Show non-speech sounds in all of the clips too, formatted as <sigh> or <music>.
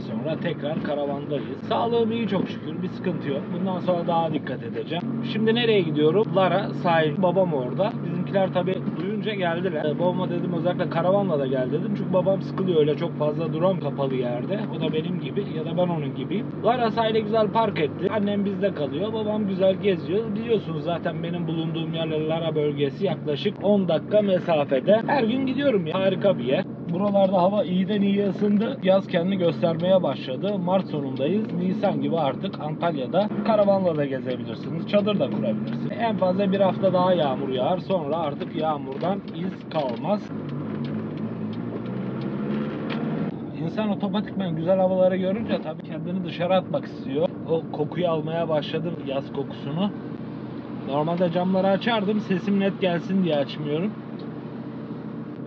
sonra tekrar karavandayız. Sağlığım iyi çok şükür. Bir sıkıntı yok. Bundan sonra daha dikkat edeceğim. Şimdi nereye gidiyorum? Lara sahil. Babam orada. Bizimkiler tabi duyunca geldiler. Ee, Babama dedim özellikle karavanla da gel dedim. Çünkü babam sıkılıyor öyle çok fazla duran kapalı yerde. O da benim gibi ya da ben onun gibiyim. Lara sahile güzel park etti. Annem bizde kalıyor. Babam güzel geziyor. Biliyorsunuz zaten benim bulunduğum yerler Lara bölgesi yaklaşık 10 dakika mesafede. Her gün gidiyorum ya. Harika bir yer. Buralarda hava iyiden iyiye ısındı. Yaz kendini göstermeye başladı. Mart sonundayız. Nisan gibi artık Antalya'da karavanla da gezebilirsiniz. Çadır da kurabilirsiniz. En fazla bir hafta daha yağmur yağar. Sonra artık yağmurdan iz kalmaz. İnsan otomatikman güzel havaları görünce tabii kendini dışarı atmak istiyor. O kokuyu almaya başladım yaz kokusunu. Normalde camları açardım sesim net gelsin diye açmıyorum.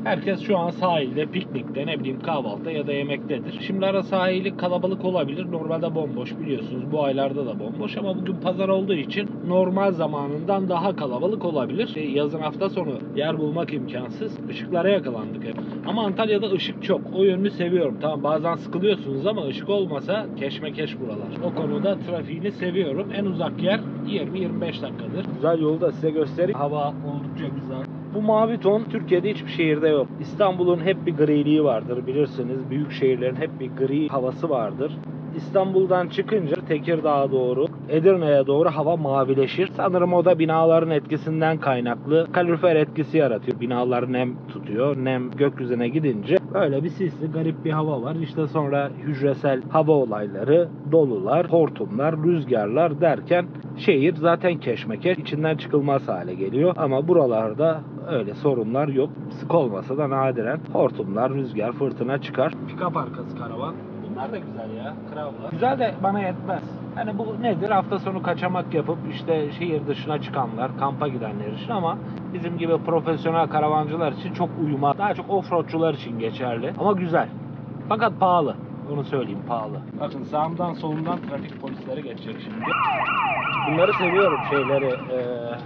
Herkes şu an sahilde, piknikte, ne bileyim kahvaltıda ya da yemektedir. Şimdi ara sahili kalabalık olabilir. Normalde bomboş biliyorsunuz. Bu aylarda da bomboş ama bugün pazar olduğu için normal zamanından daha kalabalık olabilir. Şey, yazın hafta sonu yer bulmak imkansız. Işıklara yakalandık hep. Ama Antalya'da ışık çok. O yönünü seviyorum. Tamam bazen sıkılıyorsunuz ama ışık olmasa keşmekeş buralar. O konuda trafiğini seviyorum. En uzak yer 20-25 dakikadır. Güzel yolu da size göstereyim. Hava oldukça güzel. Bu mavi ton Türkiye'de hiçbir şehirde yok. İstanbul'un hep bir griliği vardır bilirsiniz. Büyük şehirlerin hep bir gri havası vardır. İstanbul'dan çıkınca Tekirdağ'a doğru, Edirne'ye doğru hava mavileşir. Sanırım o da binaların etkisinden kaynaklı kalorifer etkisi yaratıyor. Binalar nem tutuyor. Nem gökyüzüne gidince böyle bir sisli garip bir hava var. İşte sonra hücresel hava olayları, dolular, hortumlar, rüzgarlar derken şehir zaten keşmekeş içinden çıkılmaz hale geliyor. Ama buralarda öyle sorunlar yok. Sık olmasa da nadiren hortumlar, rüzgar, fırtına çıkar. Pikap arkası karavan. Bunlar da güzel ya. Kravlar. Güzel de bana yetmez. Hani bu nedir? Hafta sonu kaçamak yapıp işte şehir dışına çıkanlar, kampa gidenler için ama bizim gibi profesyonel karavancılar için çok uyuma. Daha çok offroadçular için geçerli. Ama güzel. Fakat pahalı. Onu söyleyeyim pahalı. Bakın sağımdan solumdan trafik polisleri geçecek şimdi. Bunları seviyorum şeyleri. eee,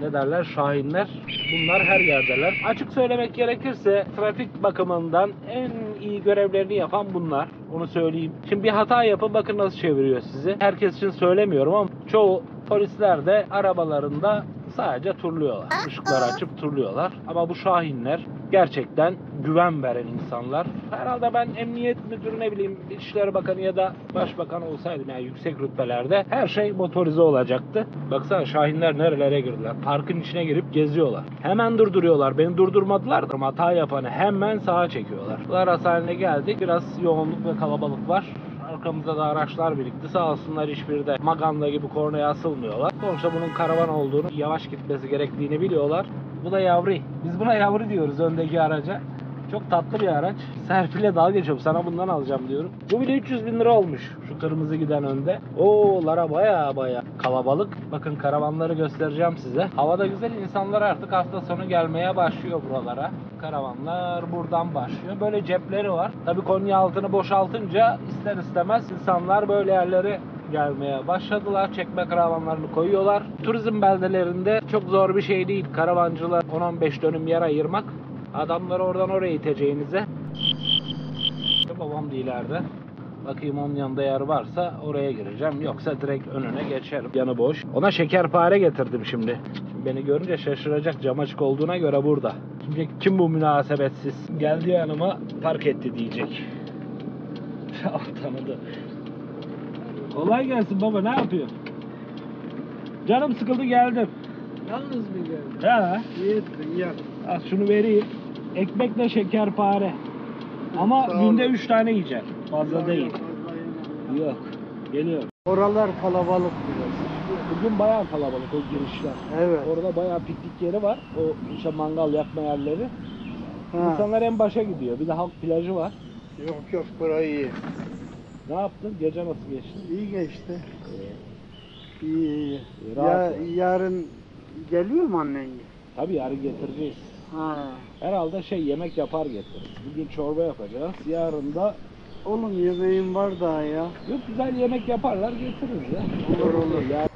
ne derler şahinler bunlar her yerdeler. Açık söylemek gerekirse trafik bakımından en iyi görevlerini yapan bunlar. Onu söyleyeyim. Şimdi bir hata yapın bakın nasıl çeviriyor sizi. Herkes için söylemiyorum ama çoğu polisler de arabalarında sadece turluyorlar. Işıkları açıp turluyorlar. Ama bu şahinler gerçekten güven veren insanlar. Herhalde ben emniyet müdürü ne bileyim İçişleri Bakanı ya da Başbakan olsaydım yani yüksek rütbelerde her şey motorize olacaktı. Baksana şahinler nerelere girdiler. Parkın içine girip geziyorlar. Hemen durduruyorlar. Beni durdurmadılar hata yapanı hemen sağa çekiyorlar. Lara haline geldik. Biraz yoğunluk ve kalabalık var. Arkamızda da araçlar birikti. Sağ olsunlar hiçbiri de maganda gibi kornaya asılmıyorlar. Sonuçta bunun karavan olduğunu, yavaş gitmesi gerektiğini biliyorlar. Bu da yavru. Biz buna yavru diyoruz öndeki araca. Çok tatlı bir araç. Serpil'e dalga geçiyorum. Sana bundan alacağım diyorum. Bu bile 300 bin lira olmuş. Şu kırmızı giden önde. Oo lara baya baya kalabalık. Bakın karavanları göstereceğim size. Hava da güzel. İnsanlar artık hafta sonu gelmeye başlıyor buralara. Karavanlar buradan başlıyor. Böyle cepleri var. Tabi Konya altını boşaltınca ister istemez insanlar böyle yerlere gelmeye başladılar. Çekme karavanlarını koyuyorlar. Turizm beldelerinde çok zor bir şey değil. Karavancılar 10-15 dönüm yer ayırmak. Adamları oradan oraya iteceğinize. Babam da ileride. Bakayım onun yanında yer varsa oraya gireceğim. Yoksa direkt önüne geçerim. Yanı boş. Ona şekerpare getirdim şimdi. Şimdi beni görünce şaşıracak cam açık olduğuna göre burada. Şimdi kim bu münasebetsiz? Geldi yanıma park etti diyecek. <laughs> Tanıdı. Kolay gelsin baba ne yapıyorsun? Canım sıkıldı geldim. Yalnız mı geldin? Ha, İyi ettin gel. al şunu vereyim. Ekmekle şekerpare. Ama Sağ günde 3 tane yiyeceksin. Fazla değil. Fazla. Yok. Geliyorum. Oralar kalabalık biraz. Bugün bayağı kalabalık o girişler. Evet. Orada bayağı piknik yeri var. O işte mangal yakma yerleri. Ha. İnsanlar en başa gidiyor. Bir de halk plajı var. Yok yok burayı iyi. Ne yaptın? Gece nasıl geçti? İyi geçti. İyi iyi. İyi, Ya, rahat ol. yarın geliyor mu annen? Tabii yarın getireceğiz. Ha. Herhalde şey yemek yapar getirir. Bugün çorba yapacağız. Yarın da Oğlum yemeğin var daha ya. yok güzel yemek yaparlar getiririz ya. Olur, olur. Ya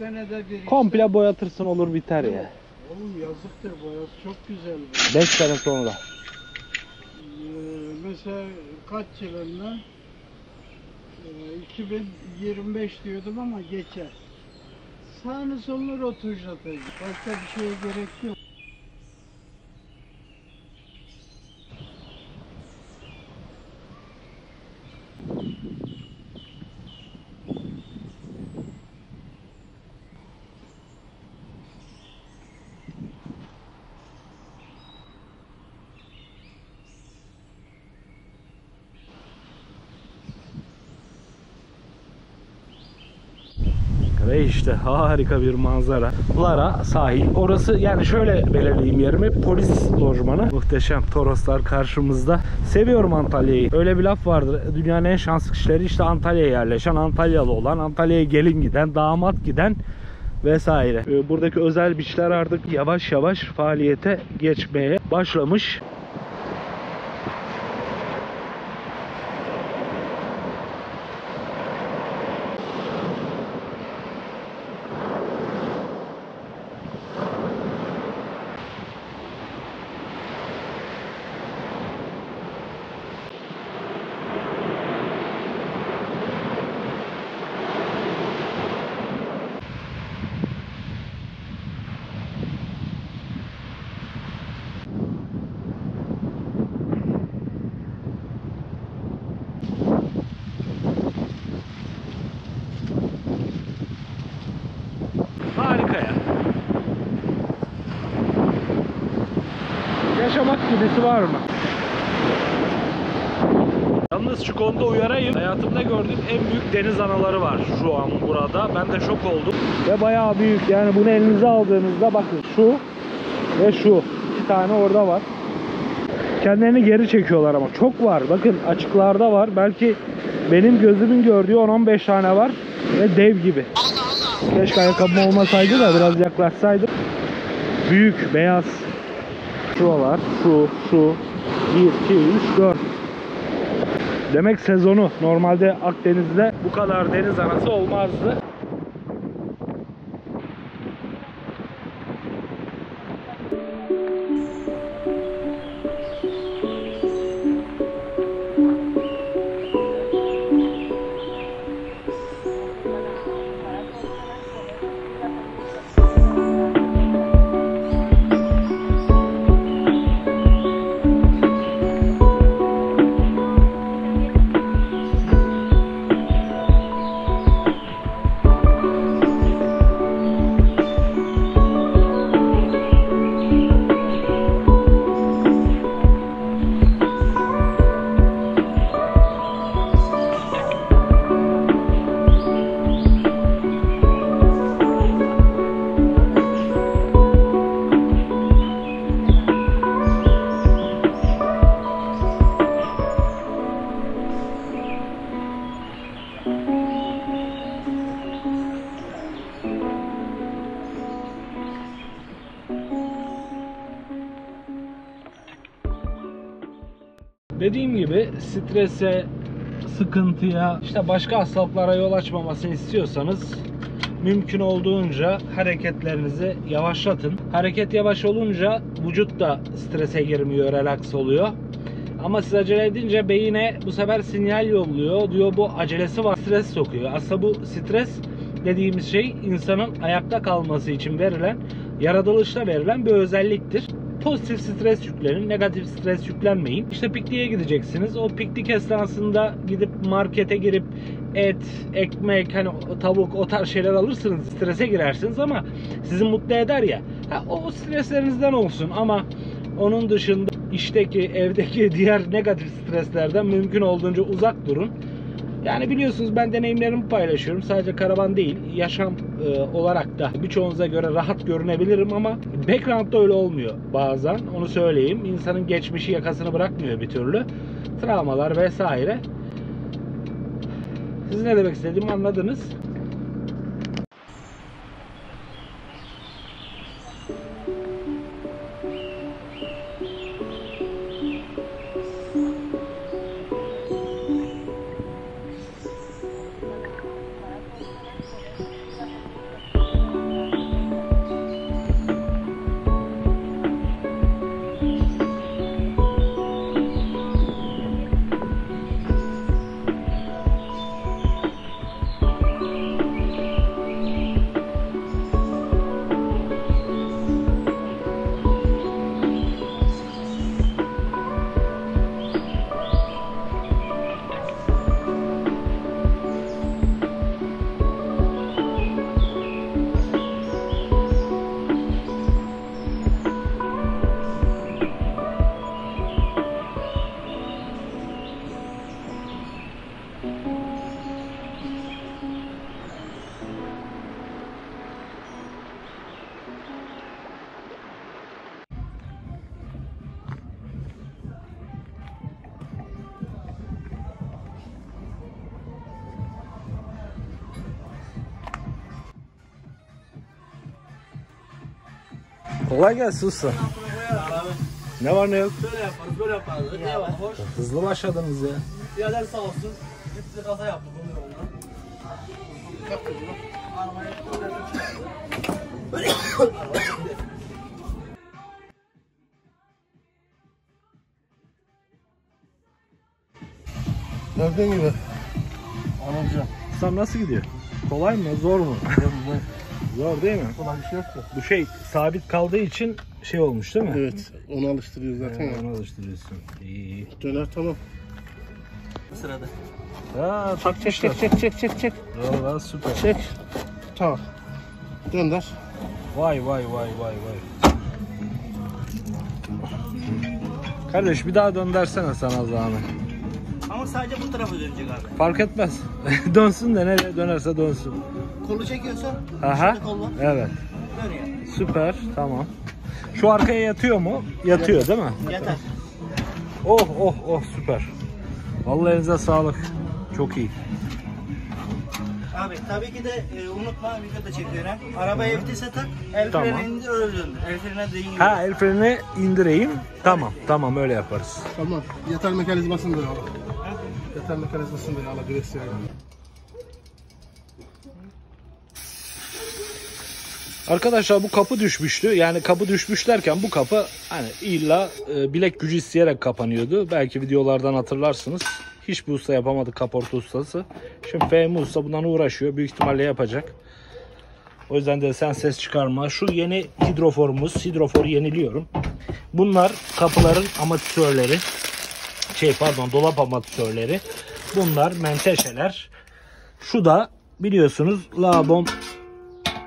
senede bir işte. Komple boyatırsın olur biter ya. Oğlum yazıktır boyası çok güzel. 5 sene sonra. Ee, mesela kaç yılında? Ee, 2025 diyordum ama geçer. Sağını solunu rotujlatacak. Başka bir şeye gerek yok. Ve işte harika bir manzara. Lara sahil. Orası yani şöyle belirleyeyim yerimi. Polis lojmanı. Muhteşem. Toroslar karşımızda. Seviyorum Antalya'yı. Öyle bir laf vardır. Dünyanın en şanslı kişileri işte Antalya'ya yerleşen, Antalyalı olan, Antalya'ya gelin giden, damat giden vesaire. Ee, Buradaki özel biçler artık yavaş yavaş faaliyete geçmeye başlamış. Harika ya. Yaşamak gibisi var mı? Yalnız şu konuda uyarayım. Hayatımda gördüğüm en büyük deniz anaları var şu an burada. Ben de şok oldum. Ve bayağı büyük. Yani bunu elinize aldığınızda bakın şu ve şu. iki tane orada var. Kendilerini geri çekiyorlar ama. Çok var. Bakın açıklarda var. Belki benim gözümün gördüğü 10-15 tane var. Ve dev gibi. Keşke ayakkabım olmasaydı da biraz yaklaşsaydım. Büyük, beyaz. Şuralar, şu, şu. 1, 2, 3, 4. Demek sezonu. Normalde Akdeniz'de bu kadar deniz anası olmazdı. Strese, sıkıntıya, işte başka hastalıklara yol açmamasını istiyorsanız mümkün olduğunca hareketlerinizi yavaşlatın. Hareket yavaş olunca vücut da strese girmiyor, relax oluyor. Ama siz acele edince beyine bu sefer sinyal yolluyor. Diyor bu acelesi var. Stres sokuyor. Aslında bu stres dediğimiz şey insanın ayakta kalması için verilen, yaratılışta verilen bir özelliktir. Pozitif stres yüklenin, negatif stres yüklenmeyin. İşte pikniğe gideceksiniz. O piknik esnasında gidip markete girip et, ekmek, hani tavuk o tarz şeyler alırsınız. Strese girersiniz ama sizi mutlu eder ya. Ha, o streslerinizden olsun ama onun dışında işteki, evdeki <laughs> diğer negatif streslerden mümkün olduğunca uzak durun. Yani biliyorsunuz ben deneyimlerimi paylaşıyorum. Sadece karavan değil, yaşam e, olarak da birçoğunuza göre rahat görünebilirim ama background'da öyle olmuyor bazen. Onu söyleyeyim. İnsanın geçmişi yakasını bırakmıyor bir türlü. Travmalar vesaire. Siz ne demek istediğimi anladınız. Kolay gelsin usta. Ne var ne yok? Böyle yaparız, böyle yaparız. Ne var? Hoş. Hızlı başladınız ya. Birader sağ olsun. Hepsi kaza yaptı bunun yolunda. Arabayı Gördüğün gibi. Anlayacağım. Ustam nasıl gidiyor? Kolay mı? Zor mu? <laughs> Zor değil mi? Kolay bir şey yok da. Bu şey sabit kaldığı için şey olmuş değil mi? Evet. Onu alıştırıyoruz zaten ya. Onu alıştırıyorsun. İyi iyi. Döner tamam. sırada. Ha, Çek çek çek çek çek çek çek. Valla süper. Çek. Tamam. Gönder. Vay vay vay vay vay. Kardeş bir daha döndersene sana zahmet. Ama sadece bu tarafa dönecek abi. Fark etmez. <laughs> Dönsün de nereye dönerse dönsün. Kolu çekiyorsun. Aha. Kol var. Evet. Dönüyor. Süper. Tamam. Şu arkaya yatıyor mu? Yatıyor değil mi? Yeter. Oh oh oh süper. Vallahi elinize sağlık. Çok iyi. Abi tabii ki de e, unutma videoda çekiyorum. Arabayı eftise tak. El Tamam. freni indir öyle. El frene değin. Ha el freni indireyim. Tamam tamam öyle yaparız. Tamam. Yeter mekanizmasını da yağla. Yeter mekanizmasını da yağla. Direksiyon. Arkadaşlar bu kapı düşmüştü. Yani kapı düşmüş derken bu kapı hani illa e, bilek gücü isteyerek kapanıyordu. Belki videolardan hatırlarsınız. Hiçbir usta yapamadı kaporta ustası. Şimdi Fehmi Usta bundan uğraşıyor. Büyük ihtimalle yapacak. O yüzden de sen ses çıkarma. Şu yeni hidroforumuz. Hidroforu yeniliyorum. Bunlar kapıların amortisörleri. Şey pardon dolap amortisörleri. Bunlar menteşeler. Şu da biliyorsunuz labom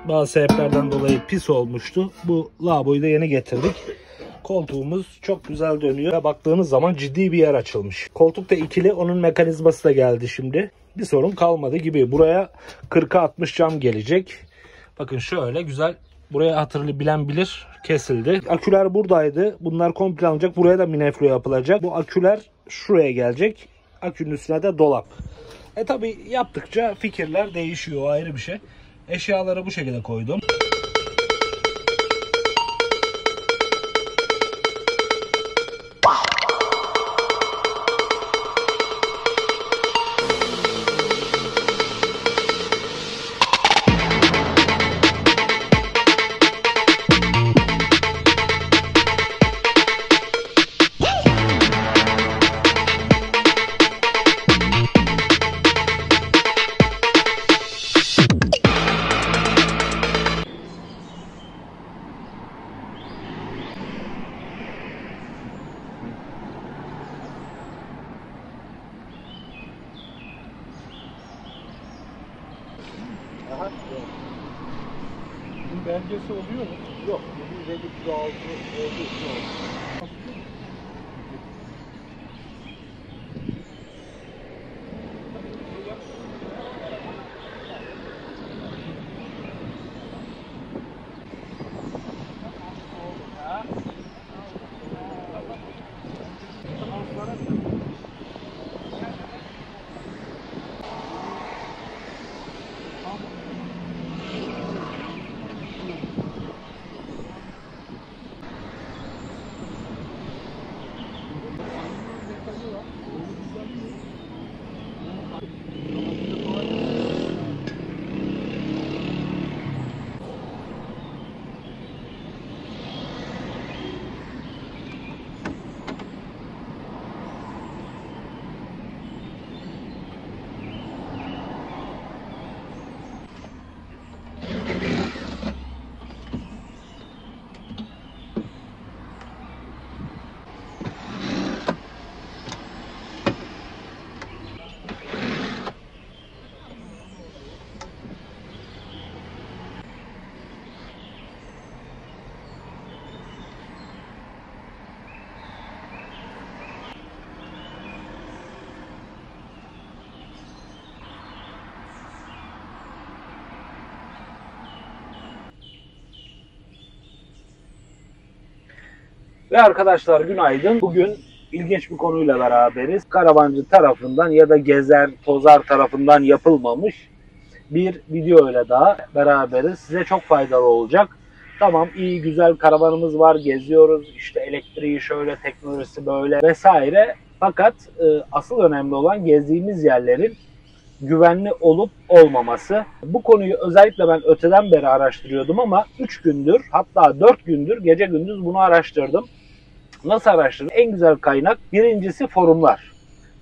bazı sebeplerden dolayı pis olmuştu. Bu lavaboyu da yeni getirdik. Koltuğumuz çok güzel dönüyor ve baktığınız zaman ciddi bir yer açılmış. Koltuk da ikili onun mekanizması da geldi şimdi. Bir sorun kalmadı gibi. Buraya 40'a 60 cam gelecek. Bakın şöyle güzel Buraya hatırlı bilen bilir kesildi. Aküler buradaydı. Bunlar komple alınacak. Buraya da mineflo yapılacak. Bu aküler şuraya gelecek. Akünün üstüne de dolap. E tabi yaptıkça fikirler değişiyor ayrı bir şey. Eşyaları bu şekilde koydum. Ve arkadaşlar günaydın. Bugün ilginç bir konuyla beraberiz. Karavancı tarafından ya da gezer, tozar tarafından yapılmamış bir video ile daha beraberiz. Size çok faydalı olacak. Tamam iyi güzel karavanımız var, geziyoruz. İşte elektriği şöyle, teknolojisi böyle vesaire. Fakat e, asıl önemli olan gezdiğimiz yerlerin güvenli olup olmaması. Bu konuyu özellikle ben öteden beri araştırıyordum ama 3 gündür hatta 4 gündür gece gündüz bunu araştırdım. Nasıl araştırdım? En güzel kaynak birincisi forumlar.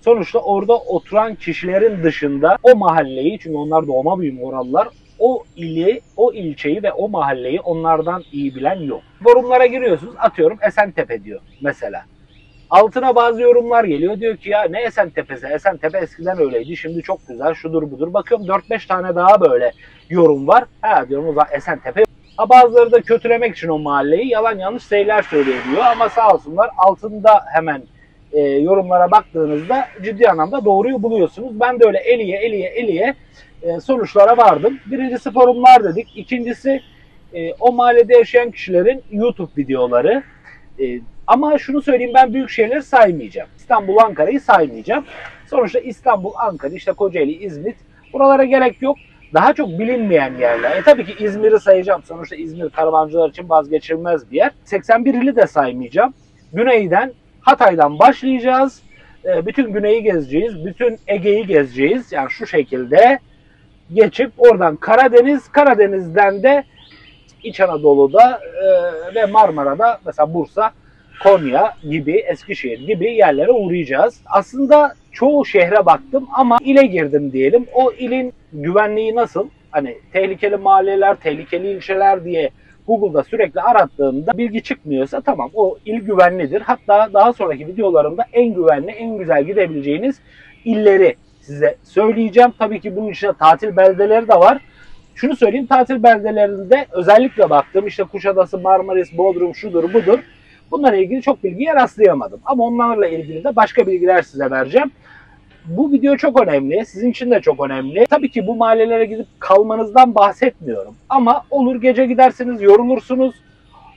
Sonuçta orada oturan kişilerin dışında o mahalleyi çünkü onlar doğma büyüme oralılar o ili, o ilçeyi ve o mahalleyi onlardan iyi bilen yok. Forumlara giriyorsunuz atıyorum Esentepe diyor mesela. Altına bazı yorumlar geliyor. Diyor ki ya ne Esentepe'si? Esentepe eskiden öyleydi. Şimdi çok güzel. Şudur budur. Bakıyorum 4-5 tane daha böyle yorum var. Ha diyorum o zaman Esentepe. Ha bazıları da kötülemek için o mahalleyi yalan yanlış şeyler söylüyor ama sağ olsunlar altında hemen e, yorumlara baktığınızda ciddi anlamda doğruyu buluyorsunuz. Ben de öyle eliye eliye eliye e, sonuçlara vardım. Birincisi forumlar dedik. İkincisi e, o mahallede yaşayan kişilerin YouTube videoları. E, ama şunu söyleyeyim ben büyük şehirleri saymayacağım. İstanbul, Ankara'yı saymayacağım. Sonuçta İstanbul, Ankara, işte Kocaeli, İzmit buralara gerek yok. Daha çok bilinmeyen yerler. E tabii ki İzmir'i sayacağım. Sonuçta İzmir karavancılar için vazgeçilmez bir yer. 81 ili de saymayacağım. Güneyden, Hatay'dan başlayacağız. E, bütün Güney'i gezeceğiz. Bütün Ege'yi gezeceğiz. Yani şu şekilde geçip oradan Karadeniz, Karadeniz'den de İç Anadolu'da e, ve Marmara'da mesela Bursa, Konya gibi, Eskişehir gibi yerlere uğrayacağız. Aslında çoğu şehre baktım ama ile girdim diyelim. O ilin güvenliği nasıl? Hani tehlikeli mahalleler, tehlikeli ilçeler diye Google'da sürekli arattığımda bilgi çıkmıyorsa tamam o il güvenlidir. Hatta daha sonraki videolarımda en güvenli, en güzel gidebileceğiniz illeri size söyleyeceğim. Tabii ki bunun içinde tatil beldeleri de var. Şunu söyleyeyim tatil beldelerinde özellikle baktım işte Kuşadası, Marmaris, Bodrum şudur budur. Bunlarla ilgili çok bilgiye rastlayamadım. Ama onlarla ilgili de başka bilgiler size vereceğim. Bu video çok önemli. Sizin için de çok önemli. Tabii ki bu mahallelere gidip kalmanızdan bahsetmiyorum. Ama olur gece gidersiniz, yorulursunuz.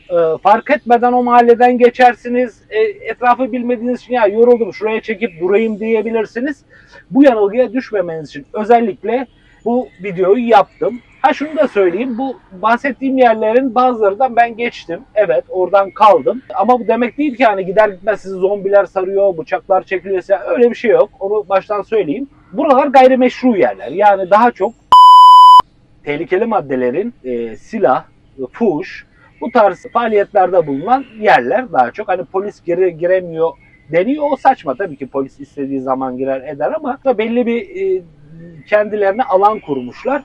E, fark etmeden o mahalleden geçersiniz. E, etrafı bilmediğiniz için ya yoruldum şuraya çekip durayım diyebilirsiniz. Bu yanılgıya düşmemeniz için özellikle bu videoyu yaptım. Ha şunu da söyleyeyim. Bu bahsettiğim yerlerin bazılarından ben geçtim. Evet oradan kaldım. Ama bu demek değil ki hani gider gitmez sizi zombiler sarıyor, bıçaklar çekiliyor. Öyle bir şey yok. Onu baştan söyleyeyim. Buralar gayrimeşru yerler. Yani daha çok tehlikeli maddelerin e, silah, fuş, bu tarz faaliyetlerde bulunan yerler daha çok. Hani polis gire, giremiyor deniyor. O saçma tabii ki polis istediği zaman girer eder ama belli bir e, kendilerine alan kurmuşlar.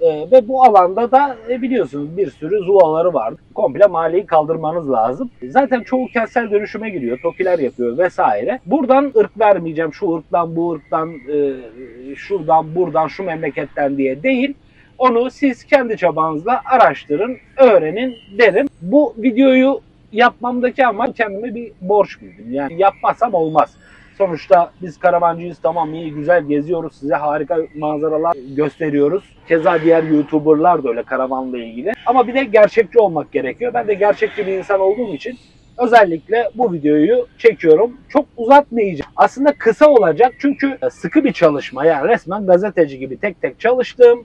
E, ve bu alanda da e, biliyorsunuz bir sürü zulaları var. Komple mahalleyi kaldırmanız lazım. Zaten çoğu kentsel dönüşüme giriyor. Tokiler yapıyor vesaire. Buradan ırk vermeyeceğim. Şu ırktan, bu ırktan, e, şuradan, buradan, şu memleketten diye değil. Onu siz kendi çabanızla araştırın, öğrenin derim. Bu videoyu yapmamdaki ama kendime bir borç bildim. Yani yapmazsam olmaz. Sonuçta biz karavancıyız tamam iyi güzel geziyoruz size harika manzaralar gösteriyoruz. Keza diğer YouTuber'lar da öyle karavanla ilgili. Ama bir de gerçekçi olmak gerekiyor. Ben de gerçekçi bir insan olduğum için özellikle bu videoyu çekiyorum. Çok uzatmayacağım. Aslında kısa olacak çünkü sıkı bir çalışma yani resmen gazeteci gibi tek tek çalıştım.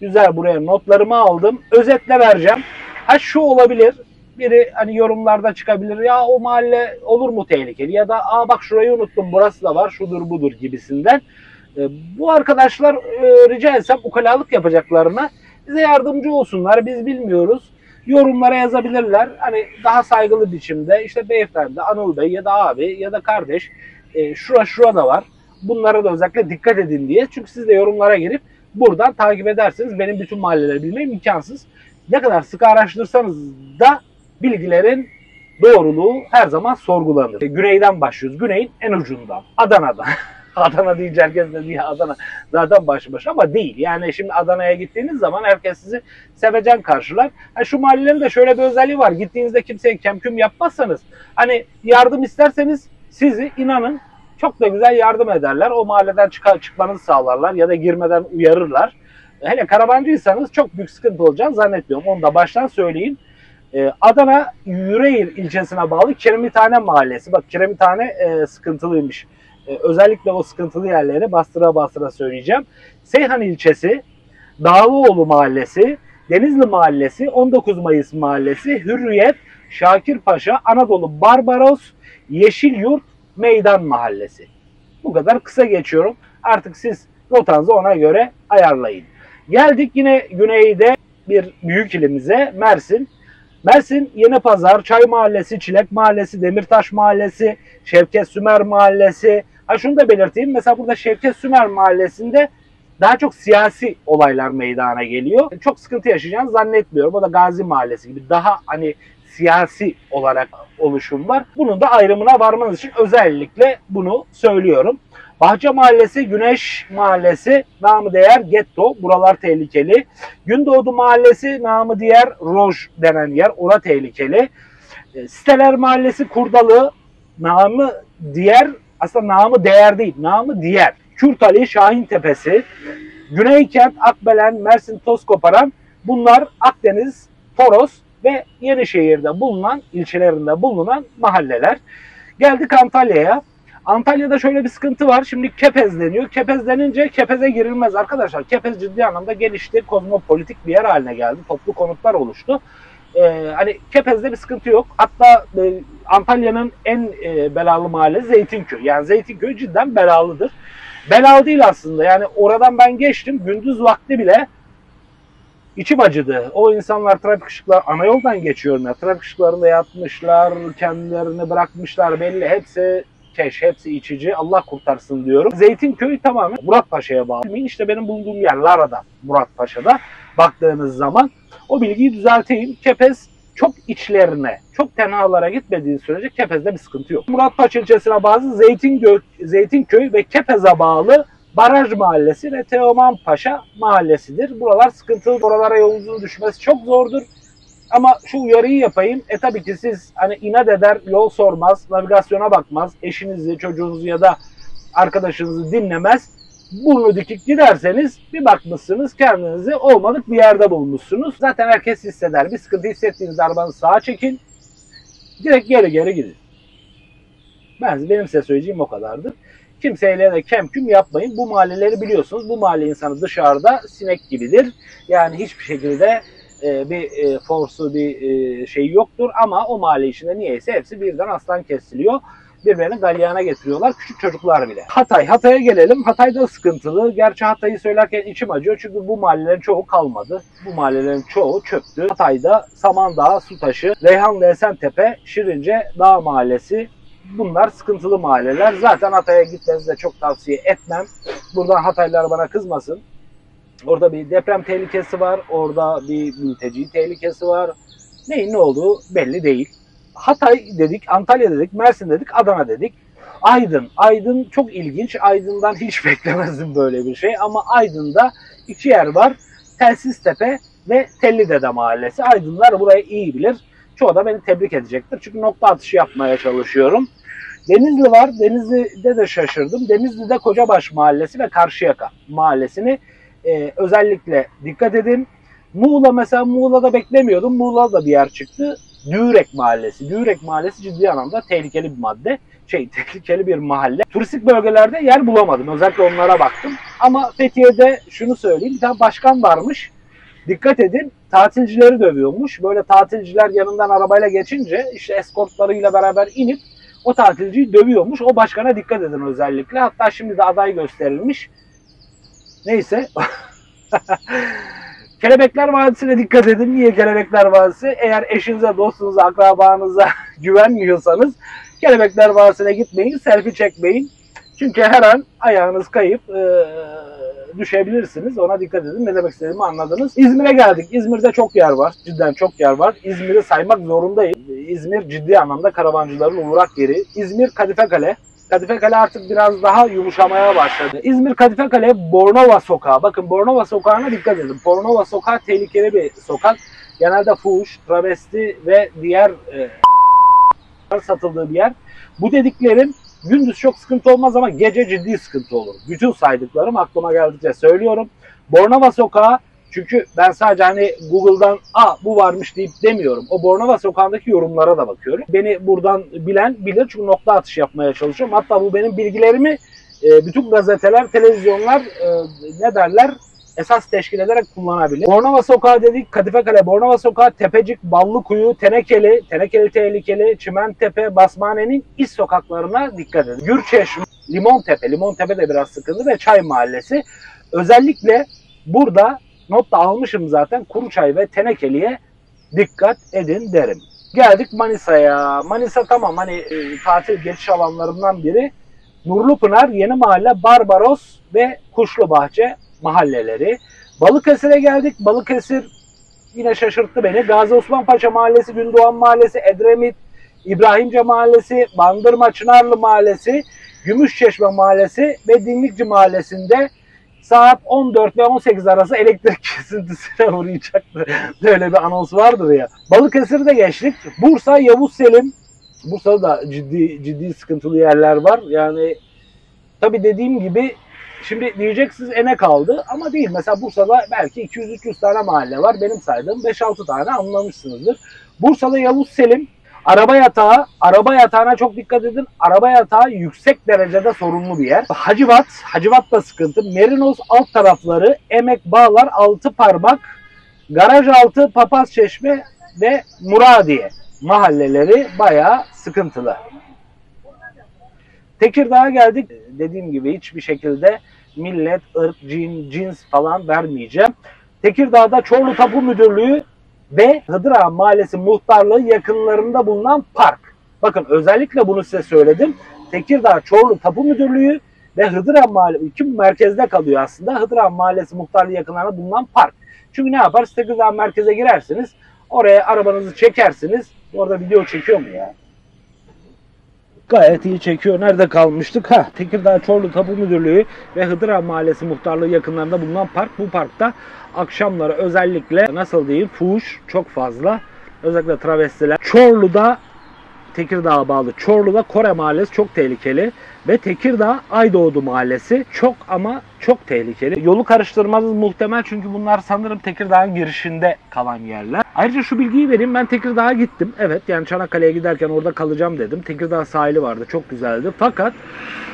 Güzel buraya notlarımı aldım. Özetle vereceğim. Ha şu olabilir biri hani yorumlarda çıkabilir ya o mahalle olur mu tehlikeli ya da aa bak şurayı unuttum burası da var şudur budur gibisinden. E, bu arkadaşlar e, rica etsem ukalalık yapacaklarına bize yardımcı olsunlar biz bilmiyoruz. Yorumlara yazabilirler. Hani daha saygılı biçimde işte beyefendi, Anıl Bey ya da abi ya da kardeş e, şura şura da var. Bunlara da özellikle dikkat edin diye. Çünkü siz de yorumlara girip buradan takip ederseniz benim bütün mahalleleri bilmem imkansız. Ne kadar sık araştırsanız da bilgilerin doğruluğu her zaman sorgulanır. Güneyden başlıyoruz. Güneyin en ucundan. Adana'dan. <laughs> Adana deyince herkes de diye Adana zaten başı başı ama değil. Yani şimdi Adana'ya gittiğiniz zaman herkes sizi sevecen karşılar. Yani şu mahallelerin de şöyle bir özelliği var. Gittiğinizde kimseye kemküm yapmazsanız hani yardım isterseniz sizi inanın çok da güzel yardım ederler. O mahalleden çıkar, çıkmanızı sağlarlar ya da girmeden uyarırlar. Hele karavancıysanız çok büyük sıkıntı olacağını zannetmiyorum. Onu da baştan söyleyeyim. Ee, Adana Yüreğir ilçesine bağlı Kiremithane Mahallesi. Bak Kiremithane e, sıkıntılıymış. E, özellikle o sıkıntılı yerleri bastıra bastıra söyleyeceğim. Seyhan ilçesi, Dağlıoğlu Mahallesi, Denizli Mahallesi, 19 Mayıs Mahallesi, Hürriyet, Şakirpaşa, Anadolu Barbaros, Yeşilyurt, Meydan Mahallesi. Bu kadar kısa geçiyorum. Artık siz rotanızı ona göre ayarlayın. Geldik yine güneyde bir büyük ilimize Mersin. Mersin Yeni Pazar, Çay Mahallesi, Çilek Mahallesi, Demirtaş Mahallesi, Şevket Sümer Mahallesi. Ha şunu da belirteyim. Mesela burada Şevket Sümer Mahallesi'nde daha çok siyasi olaylar meydana geliyor. Çok sıkıntı yaşayacağını zannetmiyorum. O da Gazi Mahallesi gibi daha hani siyasi olarak oluşum var. Bunun da ayrımına varmanız için özellikle bunu söylüyorum. Bahçe Mahallesi, Güneş Mahallesi, namı değer Getto. Buralar tehlikeli. Gündoğdu Mahallesi, namı diğer Roj denen yer. Ora tehlikeli. E, Siteler Mahallesi, Kurdalı, namı diğer, aslında namı değer değil, namı diğer. Kürtali, Şahin Tepesi, Güneykent, Akbelen, Mersin, Tozkoparan bunlar Akdeniz, Toros ve Yenişehir'de bulunan, ilçelerinde bulunan mahalleler. Geldik Antalya'ya. Antalya'da şöyle bir sıkıntı var. Şimdi Kepez deniyor. Kepez denince Kepez'e girilmez arkadaşlar. Kepez ciddi anlamda gelişti. Kozmopolitik bir yer haline geldi. Toplu konutlar oluştu. Ee, hani Kepez'de bir sıkıntı yok. Hatta e, Antalya'nın en e, belalı mahallesi Zeytinköy. Yani Zeytinköy cidden belalıdır. Belalı değil aslında. Yani oradan ben geçtim. Gündüz vakti bile içim acıdı. O insanlar trafik ışıklar ana yoldan geçiyorum ya. Trafik ışıklarında yatmışlar, kendilerini bırakmışlar belli. Hepsi keş, hepsi içici. Allah kurtarsın diyorum. Zeytinköy tamamen Muratpaşa'ya bağlı. İşte benim bulunduğum yer Lara'da, Muratpaşa'da. Baktığınız zaman o bilgiyi düzelteyim. Kepez çok içlerine, çok tenhalara gitmediği sürece Kepez'de bir sıkıntı yok. Muratpaşa ilçesine bazı Zeytinköy, Zeytinköy ve Kepez'e bağlı Baraj Mahallesi ve Teoman Paşa Mahallesi'dir. Buralar sıkıntılı. Buralara yolunuzun düşmesi çok zordur. Ama şu uyarıyı yapayım. E tabii ki siz hani inat eder, yol sormaz, navigasyona bakmaz, eşinizi, çocuğunuzu ya da arkadaşınızı dinlemez. Burnu dikik giderseniz bir bakmışsınız kendinizi olmadık bir yerde bulmuşsunuz. Zaten herkes hisseder. Bir sıkıntı hissettiğiniz arabanızı sağa çekin. Direkt geri geri gidin. Ben, benim size söyleyeceğim o kadardır. Kimseyle de kemküm yapmayın. Bu mahalleleri biliyorsunuz. Bu mahalle insanı dışarıda sinek gibidir. Yani hiçbir şekilde e, bir e, forsu bir e, şey yoktur ama o mahalle içinde niyeyse hepsi birden aslan kesiliyor. Birbirlerini galyana getiriyorlar. Küçük çocuklar bile. Hatay. Hatay'a gelelim. Hatay'da sıkıntılı. Gerçi Hatay'ı söylerken içim acıyor. Çünkü bu mahallelerin çoğu kalmadı. Bu mahallelerin çoğu çöktü. Hatay'da Samandağ, Sutaşı, Reyhanlı, Esentepe, Şirince, Dağ Mahallesi, bunlar sıkıntılı mahalleler. Zaten Hatay'a gitmenizi de çok tavsiye etmem. Buradan Hataylılar bana kızmasın. Orada bir deprem tehlikesi var. Orada bir mülteci tehlikesi var. Neyin ne olduğu belli değil. Hatay dedik, Antalya dedik, Mersin dedik, Adana dedik. Aydın. Aydın çok ilginç. Aydın'dan hiç <laughs> beklemezdim böyle bir şey. Ama Aydın'da iki yer var. Telsiz Tepe ve Tellidede Mahallesi. Aydınlar burayı iyi bilir. Çoğu da beni tebrik edecektir. Çünkü nokta atışı yapmaya çalışıyorum. Denizli var. Denizli'de de şaşırdım. Denizli'de Kocabaş Mahallesi ve Karşıyaka Mahallesi'ni e, özellikle dikkat edin. Muğla mesela Muğla'da beklemiyordum. Muğla'da bir yer çıktı. Düğrek Mahallesi. Düğrek Mahallesi ciddi anlamda tehlikeli bir madde. Şey <laughs> tehlikeli bir mahalle. Turistik bölgelerde yer bulamadım. Özellikle onlara baktım. Ama Fethiye'de şunu söyleyeyim. Bir tane başkan varmış. Dikkat edin tatilcileri dövüyormuş. Böyle tatilciler yanından arabayla geçince işte eskortlarıyla beraber inip o tatilciyi dövüyormuş. O başkana dikkat edin özellikle. Hatta şimdi de aday gösterilmiş. Neyse. <laughs> Kelebekler Vadisi'ne dikkat edin. Niye Kelebekler Vadisi? Eğer eşinize, dostunuza, akrabanıza <laughs> güvenmiyorsanız Kelebekler Vadisi'ne gitmeyin, selfie çekmeyin. Çünkü her an ayağınız kayıp e, düşebilirsiniz. Ona dikkat edin. Ne demek istediğimi anladınız. İzmir'e geldik. İzmir'de çok yer var. Cidden çok yer var. İzmir'i saymak zorundayım. İzmir ciddi anlamda karavancıların uğrak yeri. İzmir Kadife Kale. Kadife Kale artık biraz daha yumuşamaya başladı. İzmir Kadife Kale Bornova Sokağı. Bakın Bornova Sokağı'na dikkat edin. Bornova Sokağı tehlikeli bir sokak. Genelde fuhuş, travesti ve diğer e, satıldığı bir yer. Bu dediklerim gündüz çok sıkıntı olmaz ama gece ciddi sıkıntı olur. Bütün saydıklarım aklıma geldikçe söylüyorum. Bornova Sokağı çünkü ben sadece hani Google'dan a bu varmış deyip demiyorum. O Bornova Sokağı'ndaki yorumlara da bakıyorum. Beni buradan bilen bilir çünkü nokta atış yapmaya çalışıyorum. Hatta bu benim bilgilerimi e, bütün gazeteler, televizyonlar e, ne derler esas teşkil ederek kullanabilir. Bornova Sokağı dedik, Kadife Kale, Bornova Sokağı, Tepecik, Ballıkuyu, Tenekeli, Tenekeli Tehlikeli, Çimentepe, Basmane'nin iç sokaklarına dikkat edin. Gürçeşme, Limontepe, Limontepe de biraz sıkıntı ve Çay Mahallesi. Özellikle burada not da almışım zaten Kuruçay ve Tenekeli'ye dikkat edin derim. Geldik Manisa'ya. Manisa tamam hani e, tatil geçiş alanlarından biri. Nurlupınar, Yeni Mahalle, Barbaros ve Kuşlubahçe mahalleleri. Balıkesir'e geldik. Balıkesir yine şaşırttı beni. Gazi Osman Paşa Mahallesi, Gündoğan Mahallesi, Edremit, İbrahimce Mahallesi, Bandırma Çınarlı Mahallesi, Gümüşçeşme Mahallesi ve Dinlikçi Mahallesi'nde saat 14 ve 18 arası elektrik <laughs> kesintisine uğrayacaktı. Böyle bir anons vardır ya. Balıkesir'de geçtik. Bursa Yavuz Selim. Bursa'da da ciddi ciddi sıkıntılı yerler var. Yani tabii dediğim gibi şimdi diyeceksiniz e ne kaldı ama değil. Mesela Bursa'da belki 200-300 tane mahalle var. Benim saydığım 5-6 tane anlamışsınızdır. Bursa'da Yavuz Selim Araba yatağı, araba yatağına çok dikkat edin. Araba yatağı yüksek derecede sorunlu bir yer. Hacivat, Hacivat da sıkıntı. Merinos alt tarafları, Emek Bağlar, Altı Parmak, Garaj Altı, Papaz Çeşme ve Muradiye mahalleleri bayağı sıkıntılı. Tekirdağ'a geldik. Dediğim gibi hiçbir şekilde millet, ırk, cin, cins falan vermeyeceğim. Tekirdağ'da Çorlu Tapu Müdürlüğü ve Hıdıra Mahallesi muhtarlığı yakınlarında bulunan park. Bakın özellikle bunu size söyledim. Tekirdağ Çorlu Tapu Müdürlüğü ve Hıdıra Mahallesi iki merkezde kalıyor aslında. Hıdıra Mahallesi muhtarlığı yakınlarında bulunan park. Çünkü ne yapar? Tekirdağ merkeze girersiniz. Oraya arabanızı çekersiniz. Orada video çekiyor mu ya? Gayet iyi çekiyor. Nerede kalmıştık? Ha, Tekirdağ Çorlu Tapu Müdürlüğü ve Hıdıra Mahallesi muhtarlığı yakınlarında bulunan park. Bu parkta akşamları özellikle nasıl diyeyim fuhuş çok fazla. Özellikle travestiler. Çorlu'da Tekirdağ'a bağlı Çorlu'da Kore Mahallesi çok tehlikeli. Ve Tekirdağ Aydoğdu Mahallesi çok ama çok tehlikeli. Yolu karıştırmanız muhtemel çünkü bunlar sanırım Tekirdağ'ın girişinde kalan yerler. Ayrıca şu bilgiyi vereyim ben Tekirdağ'a gittim. Evet yani Çanakkale'ye giderken orada kalacağım dedim. Tekirdağ sahili vardı çok güzeldi. Fakat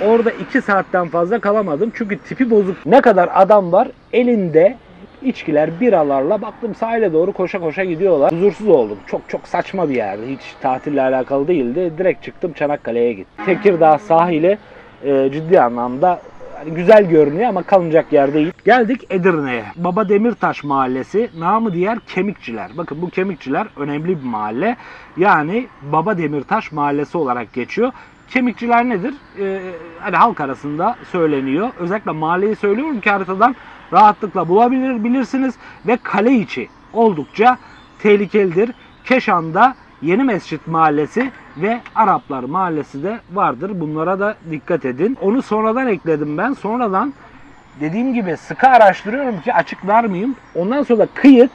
orada 2 saatten fazla kalamadım. Çünkü tipi bozuk ne kadar adam var elinde içkiler, biralarla baktım sahile doğru koşa koşa gidiyorlar. Huzursuz oldum. Çok çok saçma bir yerdi. Hiç tatille alakalı değildi. Direkt çıktım Çanakkale'ye gittim. Tekirdağ sahili e, ciddi anlamda hani güzel görünüyor ama kalınacak yer değil. Geldik Edirne'ye. Baba Demirtaş Mahallesi, namı diğer Kemikçiler. Bakın bu Kemikçiler önemli bir mahalle. Yani Baba Demirtaş Mahallesi olarak geçiyor. Kemikçiler nedir? Ee, hani halk arasında söyleniyor. Özellikle mahalleyi söylüyorum ki haritadan rahatlıkla bulabilir bilirsiniz ve kale içi oldukça tehlikelidir. Keşan'da Yeni Mescit Mahallesi ve Araplar Mahallesi de vardır. Bunlara da dikkat edin. Onu sonradan ekledim ben. Sonradan dediğim gibi sıkı araştırıyorum ki açıklar mıyım? Ondan sonra Kıyık,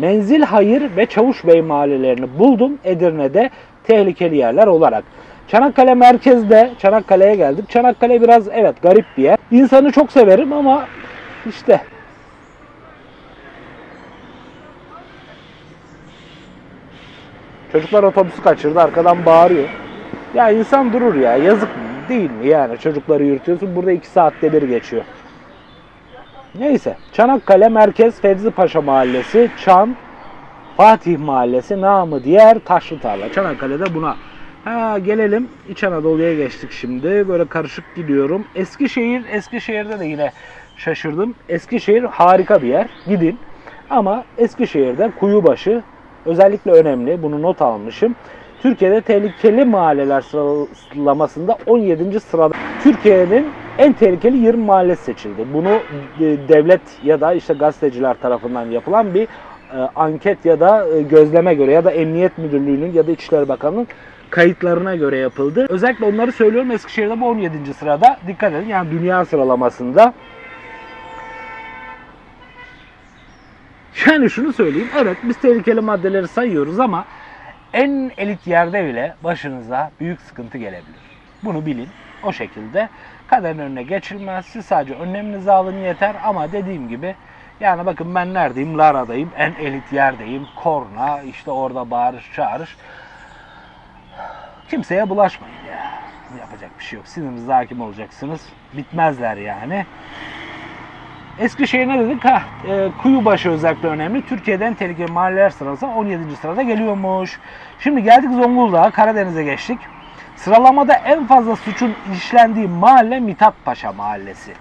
Menzil Hayır ve Çavuşbey mahallelerini buldum Edirne'de tehlikeli yerler olarak. Çanakkale merkezde, Çanakkale'ye geldik. Çanakkale biraz evet garip bir yer. İnsanı çok severim ama işte Çocuklar otobüsü kaçırdı arkadan bağırıyor. Ya insan durur ya yazık değil mi yani çocukları yürütüyorsun burada 2 saatte bir geçiyor. Neyse Çanakkale Merkez Fevzi Paşa Mahallesi, Çan, Fatih Mahallesi, namı diğer Taşlı Tarla. Çanakkale'de buna. Ha, gelelim İç Anadolu'ya geçtik şimdi. Böyle karışık gidiyorum. Eskişehir, Eskişehir'de de yine şaşırdım. Eskişehir harika bir yer. Gidin. Ama Eskişehir'de Kuyubaşı özellikle önemli. Bunu not almışım. Türkiye'de tehlikeli mahalleler sıralamasında 17. sırada. Türkiye'nin en tehlikeli 20 mahallesi seçildi. Bunu e, devlet ya da işte gazeteciler tarafından yapılan bir e, anket ya da e, gözleme göre ya da Emniyet Müdürlüğü'nün ya da İçişleri Bakanı'nın kayıtlarına göre yapıldı. Özellikle onları söylüyorum Eskişehir'de bu 17. sırada. Dikkat edin yani dünya sıralamasında. Yani şunu söyleyeyim. Evet biz tehlikeli maddeleri sayıyoruz ama en elit yerde bile başınıza büyük sıkıntı gelebilir. Bunu bilin. O şekilde kaderin önüne geçilmez. Siz sadece önleminizi alın yeter ama dediğim gibi yani bakın ben neredeyim? Lara'dayım. En elit yerdeyim. Korna, işte orada bağırış, çağırış. Kimseye bulaşmayın ya. Yapacak bir şey yok. Sinirinize hakim olacaksınız. Bitmezler yani. Eskişehir dedik? Ha, e, Kuyubaşı özellikle önemli. Türkiye'den tehlikeli mahalleler sırası 17. sırada geliyormuş. Şimdi geldik Zonguldak'a, Karadeniz'e geçtik. Sıralamada en fazla suçun işlendiği mahalle Mithat Paşa Mahallesi.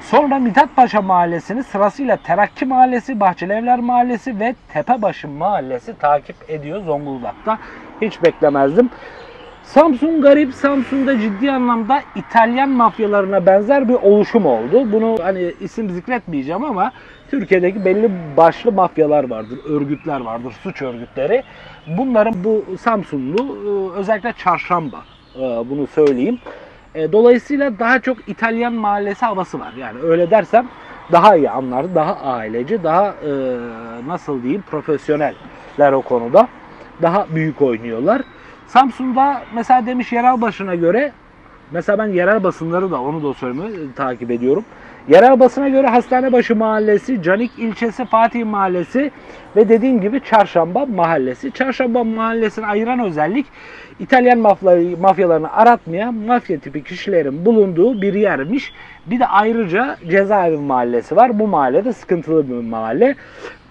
Sonra Mithat Paşa Mahallesi'ni sırasıyla Terakki Mahallesi, Bahçelievler Mahallesi ve Tepebaşı Mahallesi takip ediyor Zonguldak'ta. Hiç beklemezdim. Samsun garip, Samsun'da ciddi anlamda İtalyan mafyalarına benzer bir oluşum oldu. Bunu hani isim zikretmeyeceğim ama Türkiye'deki belli başlı mafyalar vardır, örgütler vardır, suç örgütleri. Bunların bu Samsunlu e, özellikle Çarşamba e, bunu söyleyeyim. E, Dolayısıyla daha çok İtalyan mahallesi havası var. Yani öyle dersem daha iyi anlar, daha aileci, daha nasıl diyeyim profesyoneller o konuda. Daha büyük oynuyorlar. Samsun'da mesela demiş yerel başına göre mesela ben yerel basınları da onu da söylemeyi e, takip ediyorum. Yerel basına göre Hastanebaşı Mahallesi, Canik ilçesi, Fatih Mahallesi ve dediğim gibi Çarşamba Mahallesi. Çarşamba Mahallesi'ni ayıran özellik İtalyan mafya- mafyalarını aratmayan mafya tipi kişilerin bulunduğu bir yermiş. Bir de ayrıca Cezaevi Mahallesi var. Bu mahallede sıkıntılı bir mahalle.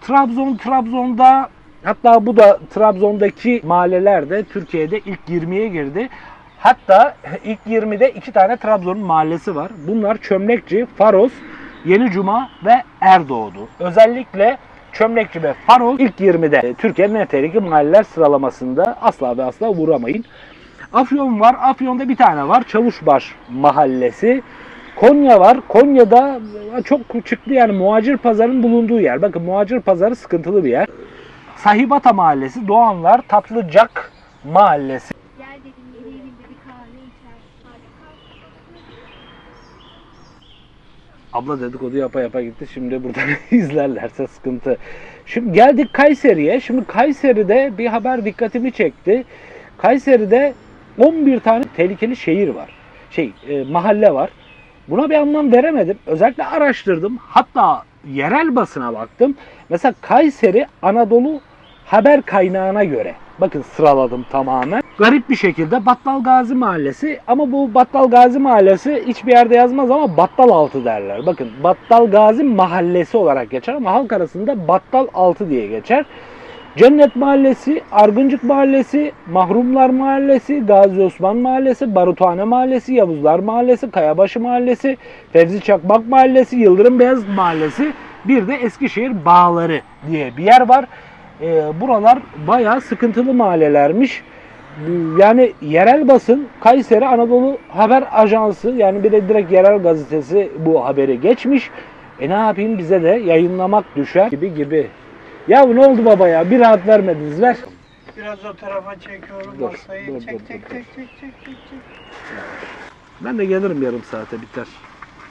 Trabzon, Trabzon'da hatta bu da Trabzon'daki mahalleler de Türkiye'de ilk 20'ye girdi. Hatta ilk 20'de iki tane Trabzon'un mahallesi var. Bunlar Çömlekçi, Faros, Yeni Cuma ve Erdoğdu. Özellikle Çömlekçi ve Faros ilk 20'de Türkiye'nin en tehlikeli mahalleler sıralamasında asla ve asla vuramayın. Afyon var. Afyon'da bir tane var. Çavuşbaş Mahallesi. Konya var. Konya'da çok çıktı yani muhacir pazarın bulunduğu yer. Bakın muhacir pazarı sıkıntılı bir yer. Sahibata Mahallesi, Doğanlar, Tatlıcak Mahallesi. Abla dedikodu yapa yapa gitti. Şimdi buradan <laughs> izlerlerse sıkıntı. Şimdi geldik Kayseri'ye. Şimdi Kayseri'de bir haber dikkatimi çekti. Kayseri'de 11 tane tehlikeli şehir var. Şey, e, mahalle var. Buna bir anlam veremedim. Özellikle araştırdım. Hatta yerel basına baktım. Mesela Kayseri Anadolu haber kaynağına göre. Bakın sıraladım tamamen. Garip bir şekilde Battal Gazi Mahallesi ama bu Battal Gazi Mahallesi hiçbir yerde yazmaz ama Battal Altı derler. Bakın Battal Gazi Mahallesi olarak geçer ama halk arasında Battal Altı diye geçer. Cennet Mahallesi, Argıncık Mahallesi, Mahrumlar Mahallesi, Gazi Osman Mahallesi, Baruthane Mahallesi, Yavuzlar Mahallesi, Kayabaşı Mahallesi, Fevzi Çakmak Mahallesi, Yıldırım Beyaz Mahallesi, bir de Eskişehir Bağları diye bir yer var. Ee, buralar bayağı sıkıntılı mahallelermiş. Yani yerel basın Kayseri Anadolu Haber Ajansı yani bir de direkt yerel gazetesi bu haberi geçmiş. E ne yapayım bize de yayınlamak düşer gibi gibi. Ya ne oldu baba ya? Bir rahat vermediniz ver. Biraz o tarafa çekiyorum Dur, masayı. dur, çek, dur, çek, dur. çek, çek, çek, çek, çek. Ben de gelirim yarım saate biter.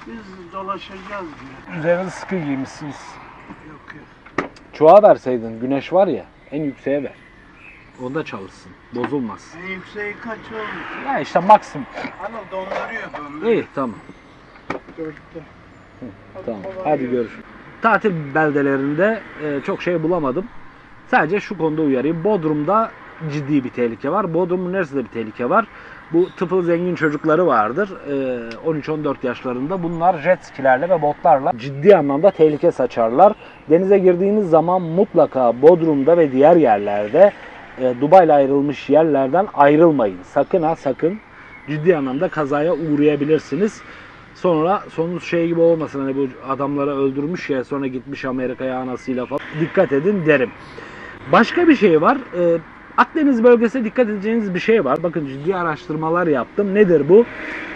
Biz dolaşacağız ya. Üzerinizi sıkı giymişsiniz. Çuğa verseydin güneş var ya en yükseğe ver. Onda çalışsın. Bozulmaz. En yükseği kaç olmuş? Ya işte maksimum. Anıl donduruyor donduruyor. İyi tamam. Dörtte. Tamam. Hadi görüşürüz. Tatil beldelerinde e, çok şey bulamadım. Sadece şu konuda uyarayım. Bodrum'da ciddi bir tehlike var. Bodrum'un neresinde bir tehlike var? Bu tıfıl zengin çocukları vardır. E, 13-14 yaşlarında. Bunlar jet skilerle ve botlarla ciddi anlamda tehlike saçarlar. Denize girdiğiniz zaman mutlaka Bodrum'da ve diğer yerlerde e, Dubai'yle ayrılmış yerlerden ayrılmayın. Sakın ha sakın. Ciddi anlamda kazaya uğrayabilirsiniz. Sonra sonunuz şey gibi olmasın hani bu adamları öldürmüş ya sonra gitmiş Amerika'ya anasıyla falan. Dikkat edin derim. Başka bir şey var. Ee, Akdeniz bölgesine dikkat edeceğiniz bir şey var. Bakın ciddi araştırmalar yaptım. Nedir bu?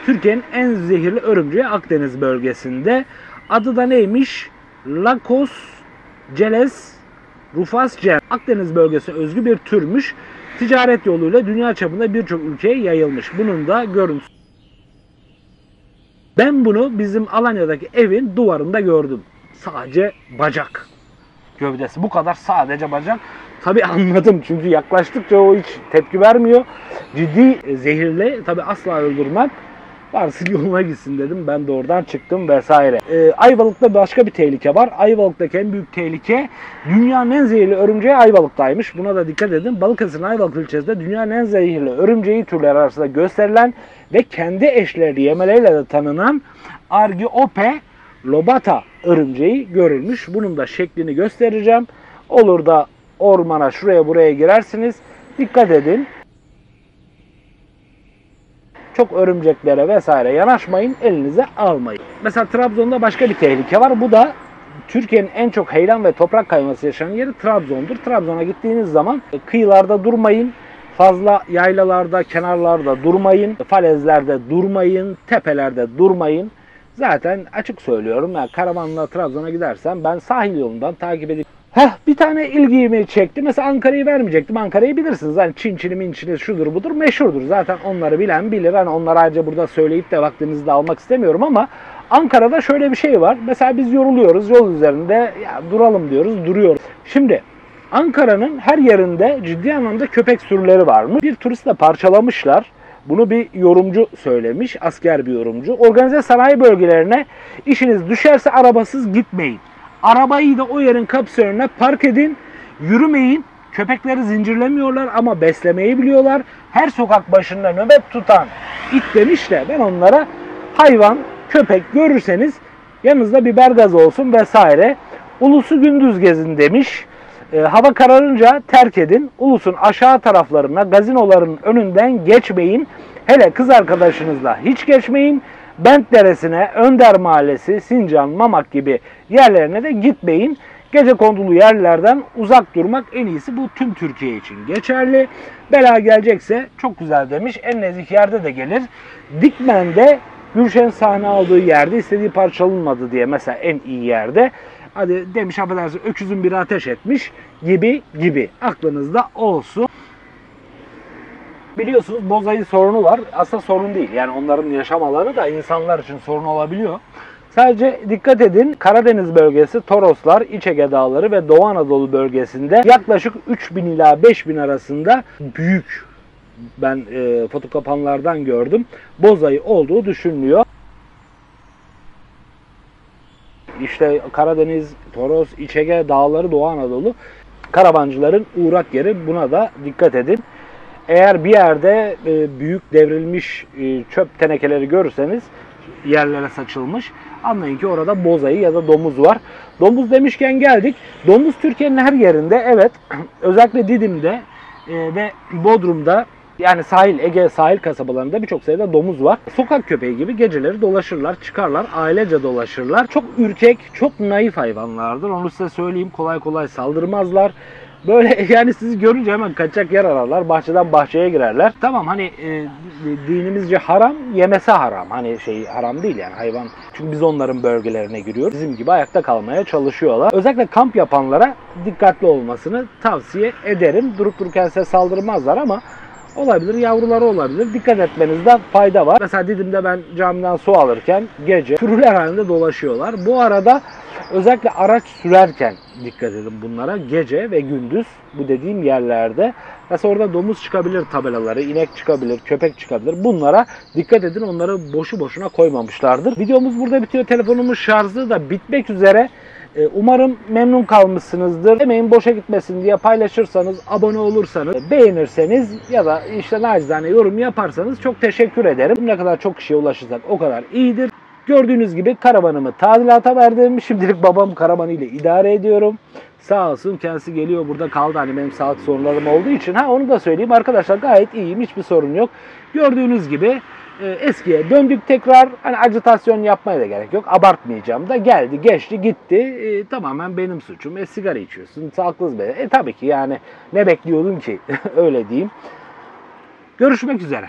Türkiye'nin en zehirli örümceği Akdeniz bölgesinde. Adı da neymiş? Lakos celes rufascen. Akdeniz bölgesine özgü bir türmüş. Ticaret yoluyla dünya çapında birçok ülkeye yayılmış. Bunun da görüntüsü ben bunu bizim Alanya'daki evin duvarında gördüm. Sadece bacak gövdesi. Bu kadar sadece bacak. Tabi anladım çünkü yaklaştıkça o hiç tepki vermiyor. Ciddi e, zehirli tabi asla öldürmem. Varsın yoluna gitsin dedim. Ben de oradan çıktım vesaire. Ee, Ayvalık'ta başka bir tehlike var. Ayvalık'taki en büyük tehlike dünyanın en zehirli örümceği Ayvalık'taymış. Buna da dikkat edin. Balıkesir'in Ayvalık ilçesinde dünyanın en zehirli örümceği türleri arasında gösterilen ve kendi eşleri yemeleriyle de tanınan Argiope lobata örümceği görülmüş. Bunun da şeklini göstereceğim. Olur da ormana şuraya buraya girersiniz. Dikkat edin. Çok örümceklere vesaire yanaşmayın, elinize almayın. Mesela Trabzon'da başka bir tehlike var. Bu da Türkiye'nin en çok heyelan ve toprak kayması yaşanan yeri Trabzon'dur. Trabzon'a gittiğiniz zaman kıyılarda durmayın. Fazla yaylalarda, kenarlarda durmayın. Falezlerde durmayın. Tepelerde durmayın. Zaten açık söylüyorum. Yani karavanla Trabzon'a gidersem ben sahil yolundan takip edip Heh, bir tane ilgimi çekti. Mesela Ankara'yı vermeyecektim. Ankara'yı bilirsiniz. Hani Çinçini minçini şudur budur meşhurdur. Zaten onları bilen bilir. Hani onları ayrıca burada söyleyip de vaktinizi de almak istemiyorum ama Ankara'da şöyle bir şey var. Mesela biz yoruluyoruz yol üzerinde ya duralım diyoruz duruyoruz. Şimdi Ankara'nın her yerinde ciddi anlamda köpek sürüleri var mı? Bir turistle parçalamışlar. Bunu bir yorumcu söylemiş, asker bir yorumcu. Organize sanayi bölgelerine işiniz düşerse arabasız gitmeyin. Arabayı da o yerin kapısı önüne park edin. Yürümeyin. Köpekleri zincirlemiyorlar ama beslemeyi biliyorlar. Her sokak başında nöbet tutan it demiş de ben onlara hayvan, köpek görürseniz yanınızda biber gazı olsun vesaire. Ulusu gündüz gezin demiş. E, hava kararınca terk edin. Ulusun aşağı taraflarına gazinoların önünden geçmeyin. Hele kız arkadaşınızla hiç geçmeyin. Bent Deresi'ne, Önder Mahallesi, Sincan, Mamak gibi yerlerine de gitmeyin. Gece kondulu yerlerden uzak durmak en iyisi bu tüm Türkiye için geçerli. Bela gelecekse çok güzel demiş. En nezih yerde de gelir. Dikmen'de Gülşen sahne aldığı yerde istediği parçalanmadı diye mesela en iyi yerde. Hadi demiş affedersin öküzün biri ateş etmiş gibi gibi aklınızda olsun. Biliyorsunuz bozayı sorunu var. Aslında sorun değil. Yani onların yaşam alanı da insanlar için sorun olabiliyor. Sadece dikkat edin Karadeniz bölgesi, Toroslar, İç Ege Dağları ve Doğu Anadolu bölgesinde yaklaşık 3000 ila 5000 arasında büyük ben e, foto kapanlardan gördüm. Bozayı olduğu düşünülüyor. İşte Karadeniz, Toros, İç Ege Dağları, Doğu Anadolu karavancıların uğrak yeri. Buna da dikkat edin. Eğer bir yerde e, büyük devrilmiş e, çöp tenekeleri görürseniz yerlere saçılmış. Anlayın ki orada bozayı ya da domuz var. Domuz demişken geldik. Domuz Türkiye'nin her yerinde evet <clears throat> özellikle Didim'de e, ve Bodrum'da yani sahil, Ege sahil kasabalarında birçok sayıda domuz var. Sokak köpeği gibi geceleri dolaşırlar, çıkarlar, ailece dolaşırlar. Çok ürkek, çok naif hayvanlardır. Onu size söyleyeyim. Kolay kolay saldırmazlar. Böyle <laughs> yani sizi görünce hemen kaçacak yer ararlar. Bahçeden bahçeye girerler. Tamam hani e, dinimizce haram, yemesi haram. Hani şey haram değil yani hayvan. Çünkü biz onların bölgelerine giriyoruz. Bizim gibi ayakta kalmaya çalışıyorlar. Özellikle kamp yapanlara dikkatli olmasını tavsiye ederim. Durup dururken size saldırmazlar ama olabilir, yavruları olabilir. Dikkat etmenizde fayda var. Mesela Didim'de ben camiden su alırken gece sürüler halinde dolaşıyorlar. Bu arada özellikle araç sürerken dikkat edin bunlara. Gece ve gündüz bu dediğim yerlerde. Mesela orada domuz çıkabilir tabelaları, inek çıkabilir, köpek çıkabilir. Bunlara dikkat edin. Onları boşu boşuna koymamışlardır. Videomuz burada bitiyor. Telefonumun şarjı da bitmek üzere. Ee, Umarım memnun kalmışsınızdır. Emeğin boşa gitmesin diye paylaşırsanız, abone olursanız, beğenirseniz ya da işte nacizane yorum yaparsanız çok teşekkür ederim. Ne kadar çok kişiye ulaşırsak o kadar iyidir. Gördüğünüz gibi karavanımı tadilata verdim. Şimdilik babam karavanı ile idare ediyorum. Sağ olsun kendisi geliyor burada kaldı. Hani benim sağlık sorunlarım olduğu için. Ha onu da söyleyeyim arkadaşlar gayet iyiyim. Hiçbir sorun yok. Gördüğünüz gibi e, eskiye döndük tekrar. Hani acitasyon yapmaya da gerek yok. Abartmayacağım da geldi geçti gitti. E, tamamen benim suçum. E sigara içiyorsun. Sağlıklı be. E tabii ki yani ne bekliyordum ki? <laughs> Öyle diyeyim. Görüşmek üzere.